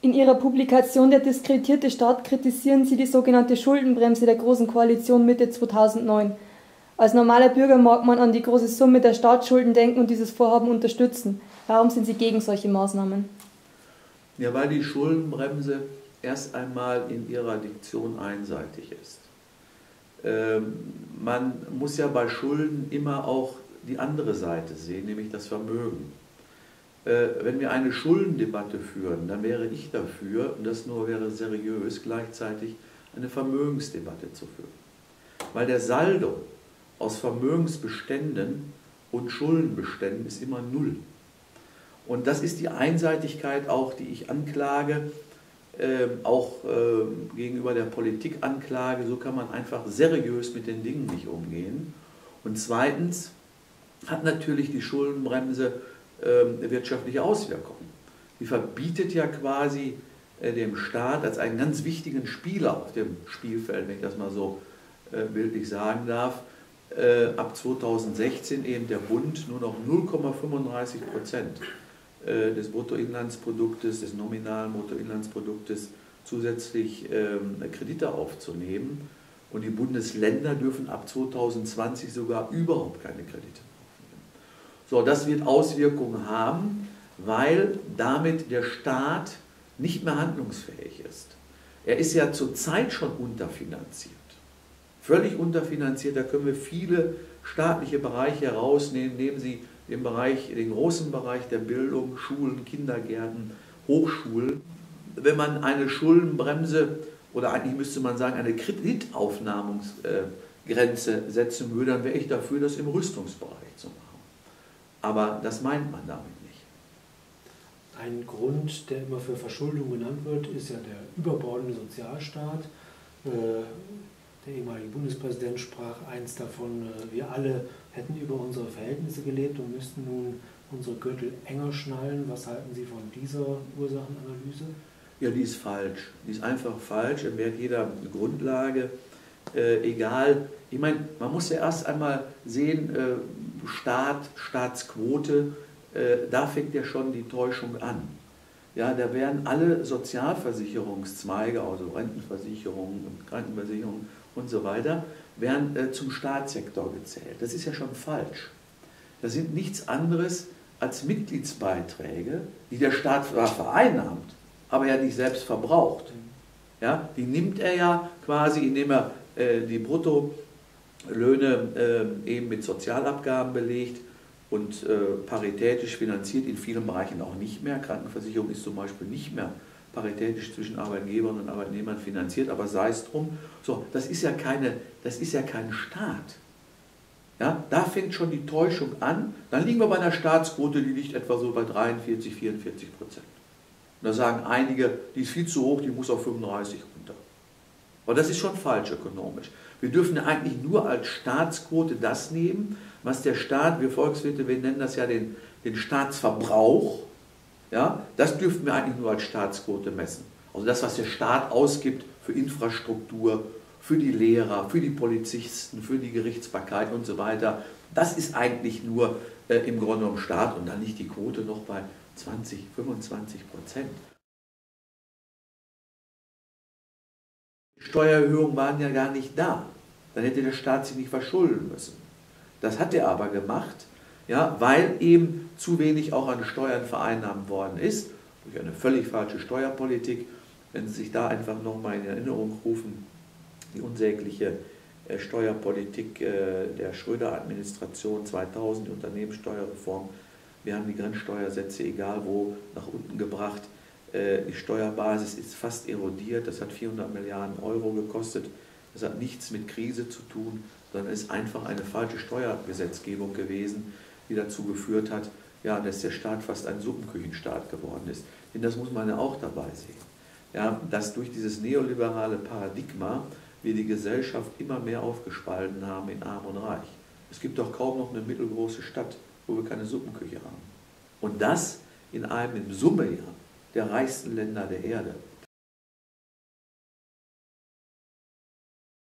In Ihrer Publikation Der diskretierte Staat kritisieren Sie die sogenannte Schuldenbremse der Großen Koalition Mitte 2009. Als normaler Bürger mag man an die große Summe der Staatsschulden denken und dieses Vorhaben unterstützen. Warum sind Sie gegen solche Maßnahmen? Ja, weil die Schuldenbremse erst einmal in ihrer Diktion einseitig ist. Ähm, man muss ja bei Schulden immer auch die andere Seite sehen, nämlich das Vermögen. Äh, wenn wir eine Schuldendebatte führen, dann wäre ich dafür, und das nur wäre seriös, gleichzeitig eine Vermögensdebatte zu führen. Weil der Saldo aus Vermögensbeständen und Schuldenbeständen ist immer null. Und das ist die Einseitigkeit auch, die ich anklage, äh, auch äh, gegenüber der Politik anklage. So kann man einfach seriös mit den Dingen nicht umgehen. Und zweitens hat natürlich die Schuldenbremse wirtschaftliche Auswirkungen. Die verbietet ja quasi äh, dem Staat als einen ganz wichtigen Spieler auf dem Spielfeld, wenn ich das mal so äh, bildlich sagen darf, äh, ab 2016 eben der Bund nur noch 0,35 Prozent des Bruttoinlandsproduktes, des nominalen Bruttoinlandsproduktes zusätzlich ähm, Kredite aufzunehmen. Und die Bundesländer dürfen ab 2020 sogar überhaupt keine Kredite. So, das wird Auswirkungen haben, weil damit der Staat nicht mehr handlungsfähig ist. Er ist ja zurzeit schon unterfinanziert. Völlig unterfinanziert, da können wir viele staatliche Bereiche herausnehmen. Nehmen Sie den Bereich, den großen Bereich der Bildung, Schulen, Kindergärten, Hochschulen. Wenn man eine Schuldenbremse oder eigentlich müsste man sagen eine Kreditaufnahmungsgrenze setzen würde, dann wäre ich dafür, das im Rüstungsbereich zu machen. Aber das meint man damit nicht. Ein Grund, der immer für Verschuldung genannt wird, ist ja der überbordende Sozialstaat. Äh, der ehemalige Bundespräsident sprach eins davon, äh, wir alle hätten über unsere Verhältnisse gelebt und müssten nun unsere Gürtel enger schnallen. Was halten Sie von dieser Ursachenanalyse? Ja, die ist falsch. Die ist einfach falsch. Er wäre jeder Grundlage, äh, egal. Ich meine, man muss ja erst einmal sehen, äh, Staat, Staatsquote, äh, da fängt ja schon die Täuschung an. Ja, da werden alle Sozialversicherungszweige, also Rentenversicherungen und Krankenversicherungen und so weiter, werden äh, zum Staatssektor gezählt. Das ist ja schon falsch. Das sind nichts anderes als Mitgliedsbeiträge, die der Staat zwar vereinnahmt, aber ja nicht selbst verbraucht. Ja, die nimmt er ja quasi, indem er äh, die Bruttolöhne äh, eben mit Sozialabgaben belegt und äh, paritätisch finanziert, in vielen Bereichen auch nicht mehr. Krankenversicherung ist zum Beispiel nicht mehr paritätisch zwischen Arbeitgebern und Arbeitnehmern finanziert, aber sei es drum. So, das ist ja keine, das ist ja kein Staat. Ja, da fängt schon die Täuschung an. Dann liegen wir bei einer Staatsquote, die liegt etwa so bei 43, 44 Prozent. Und da sagen einige, die ist viel zu hoch, die muss auf 35 runter. Aber das ist schon falsch ökonomisch. Wir dürfen eigentlich nur als Staatsquote das nehmen, was der Staat, wir Volkswirte, wir nennen das ja den, den Staatsverbrauch, ja, das dürften wir eigentlich nur als Staatsquote messen. Also das, was der Staat ausgibt für Infrastruktur, für die Lehrer, für die Polizisten, für die Gerichtsbarkeit und so weiter, das ist eigentlich nur äh, im Grunde genommen Staat und dann liegt die Quote noch bei 20, 25 Prozent. Steuererhöhungen waren ja gar nicht da. Dann hätte der Staat sich nicht verschulden müssen. Das hat er aber gemacht, ja, weil eben zu wenig auch an Steuern vereinnahmt worden ist, durch eine völlig falsche Steuerpolitik. Wenn Sie sich da einfach nochmal in Erinnerung rufen, die unsägliche äh, Steuerpolitik äh, der Schröder-Administration 2000, die Unternehmenssteuerreform. Wir haben die Grenzsteuersätze, egal wo, nach unten gebracht. Äh, die Steuerbasis ist fast erodiert. Das hat 400 Milliarden Euro gekostet. Das hat nichts mit Krise zu tun, sondern ist einfach eine falsche Steuergesetzgebung gewesen die dazu geführt hat, ja, dass der Staat fast ein Suppenküchenstaat geworden ist. Denn das muss man ja auch dabei sehen. Ja, dass durch dieses neoliberale Paradigma wir die Gesellschaft immer mehr aufgespalten haben in Arm und Reich. Es gibt doch kaum noch eine mittelgroße Stadt, wo wir keine Suppenküche haben. Und das in einem in Summe ja der reichsten Länder der Erde.